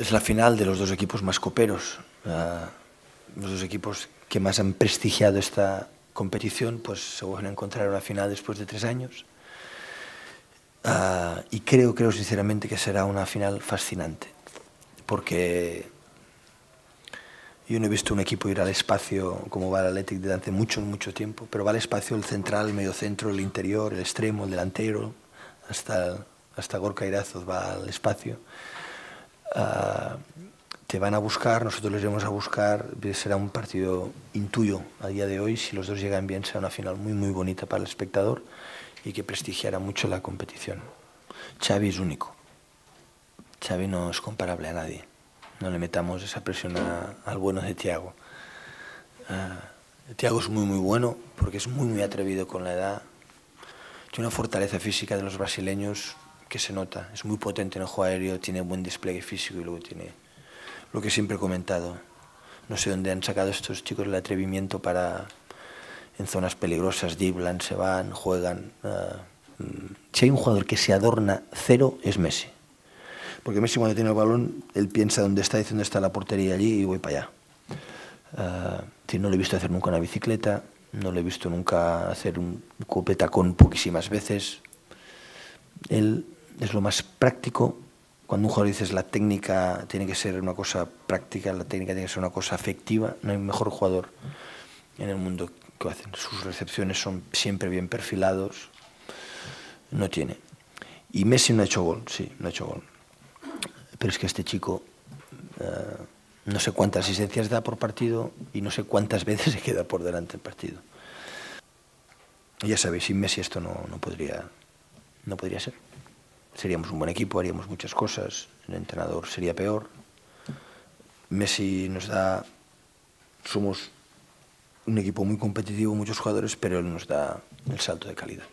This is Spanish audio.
es la final de los dos equipos más coperos, uh, los dos equipos que más han prestigiado esta competición, pues se van a encontrar en una final después de tres años. Uh, y creo, creo sinceramente que será una final fascinante, porque yo no he visto un equipo ir al espacio como va el Athletic desde hace mucho, mucho tiempo, pero va al espacio el central, el medio centro, el interior, el extremo, el delantero, hasta, hasta Gorka Irazos va al espacio. Uh, te van a buscar, nosotros les iremos a buscar, será un partido intuyo a día de hoy, si los dos llegan bien será una final muy muy bonita para el espectador y que prestigiará mucho la competición. Xavi es único, Xavi no es comparable a nadie, no le metamos esa presión a, al bueno de Thiago. Uh, Thiago es muy muy bueno porque es muy muy atrevido con la edad, tiene una fortaleza física de los brasileños que se nota. Es muy potente en el juego aéreo, tiene buen despliegue físico y luego tiene lo que siempre he comentado. No sé dónde han sacado estos chicos el atrevimiento para en zonas peligrosas, driblan, se van, juegan. Uh, si hay un jugador que se adorna cero es Messi. Porque Messi cuando tiene el balón, él piensa dónde está, dice dónde está la portería allí y voy para allá. Uh, no lo he visto hacer nunca una bicicleta, no lo he visto nunca hacer un copetacón poquísimas veces. Él es lo más práctico. Cuando un jugador dices la técnica tiene que ser una cosa práctica, la técnica tiene que ser una cosa afectiva, no hay mejor jugador en el mundo que lo hacen. Sus recepciones son siempre bien perfilados, no tiene. Y Messi no ha hecho gol, sí, no ha hecho gol. Pero es que este chico uh, no sé cuántas asistencias da por partido y no sé cuántas veces se queda por delante el partido. Ya sabéis, sin Messi esto no, no, podría, no podría ser seríamos un buen equipo, haríamos muchas cosas, el entrenador sería peor. Messi nos da, somos un equipo muy competitivo, muchos jugadores, pero él nos da el salto de calidad.